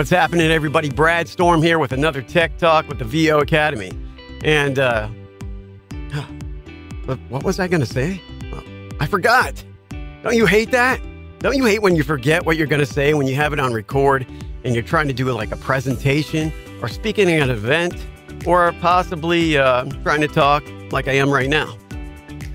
What's happening, everybody? Brad Storm here with another Tech Talk with the VO Academy. And, uh, what was I going to say? I forgot. Don't you hate that? Don't you hate when you forget what you're going to say when you have it on record and you're trying to do like a presentation or speaking at an event or possibly uh, trying to talk like I am right now?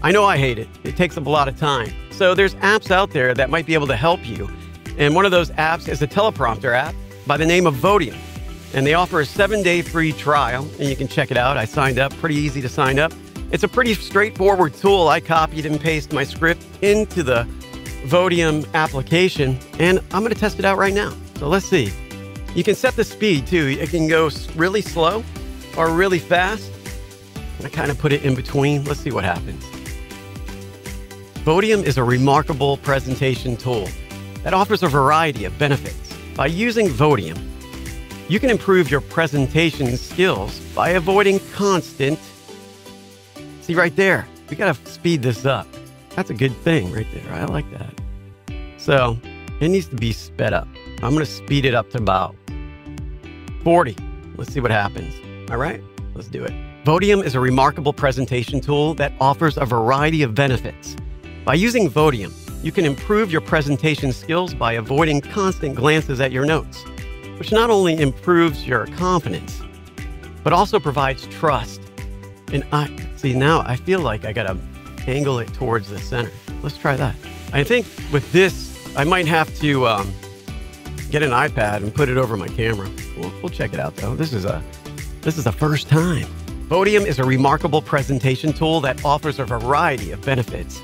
I know I hate it. It takes up a lot of time. So there's apps out there that might be able to help you. And one of those apps is a teleprompter app by the name of Vodium. And they offer a seven day free trial, and you can check it out. I signed up, pretty easy to sign up. It's a pretty straightforward tool. I copied and pasted my script into the Vodium application, and I'm going to test it out right now. So let's see. You can set the speed too. It can go really slow or really fast. I kind of put it in between. Let's see what happens. Vodium is a remarkable presentation tool that offers a variety of benefits. By using Vodium, you can improve your presentation skills by avoiding constant. See right there, we gotta speed this up. That's a good thing right there. I like that. So it needs to be sped up. I'm gonna speed it up to about 40. Let's see what happens. All right, let's do it. Vodium is a remarkable presentation tool that offers a variety of benefits. By using Vodium, you can improve your presentation skills by avoiding constant glances at your notes, which not only improves your confidence, but also provides trust. And I see now I feel like I gotta angle it towards the center. Let's try that. I think with this, I might have to um, get an iPad and put it over my camera. We'll, we'll check it out though. This is a this is the first time. Vodium is a remarkable presentation tool that offers a variety of benefits.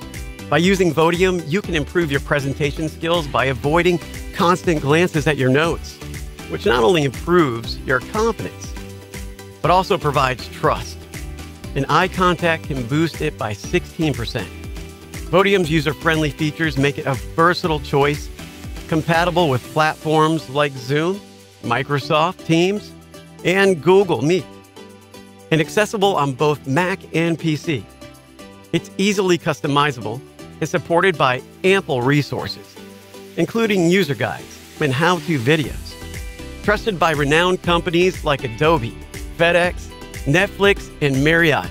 By using Vodium, you can improve your presentation skills by avoiding constant glances at your notes, which not only improves your confidence, but also provides trust. And eye contact can boost it by 16%. Vodium's user friendly features make it a versatile choice, compatible with platforms like Zoom, Microsoft Teams, and Google Meet, and accessible on both Mac and PC. It's easily customizable and supported by ample resources, including user guides and how to videos. Trusted by renowned companies like Adobe, FedEx, Netflix, and Marriott.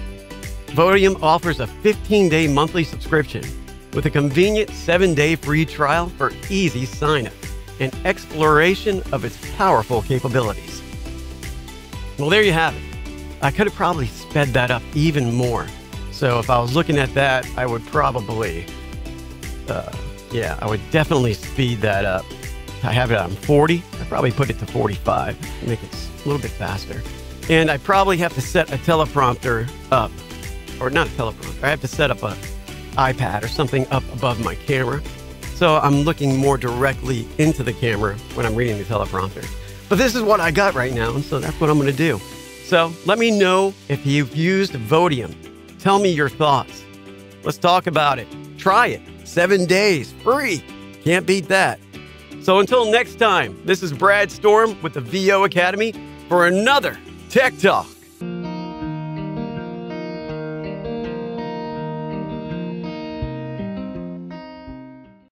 Vodium offers a 15 day monthly subscription with a convenient seven day free trial for easy sign up and exploration of its powerful capabilities. Well, there you have it. I could have probably sped that up even more. So if I was looking at that, I would probably, uh, yeah, I would definitely speed that up. I have it on 40. I probably put it to 45, make it a little bit faster. And I probably have to set a teleprompter up or not a teleprompter. I have to set up a iPad or something up above my camera. So I'm looking more directly into the camera when I'm reading the teleprompter. But this is what I got right now, and so that's what I'm going to do. So let me know if you've used Vodium. Tell me your thoughts. Let's talk about it. Try it. Seven days, free. Can't beat that. So until next time, this is Brad Storm with the VO Academy for another Tech Talk.